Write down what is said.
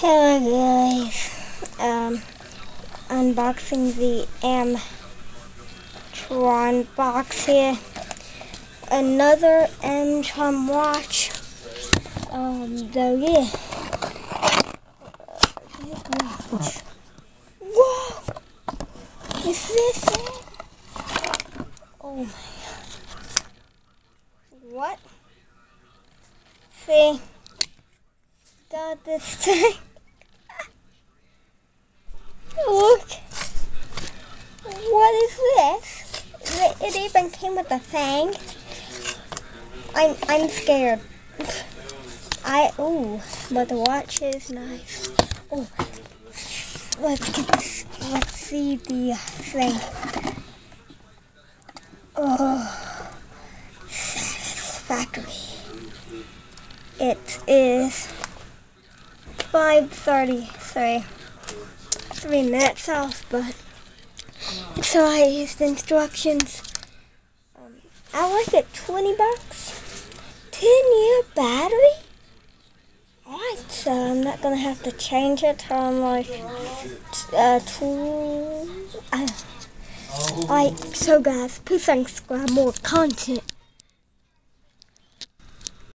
Hello guys, um, unboxing the Armitron box here. Another Armitron watch. Um, so yeah. Watch. Whoa! Is this it? Oh my god. What? See? Got this thing. What is this? It even came with a thing. I'm I'm scared. I ooh, but the watch is nice. Oh, let's get this. Let's see the thing. Oh, satisfactory. It is 5.33. Three minutes off, but it's I used the instructions. Um, I like it 20 bucks. 10 year battery? Alright, so I'm not gonna have to change it till I'm like uh, two. Alright, so guys, please subscribe more content.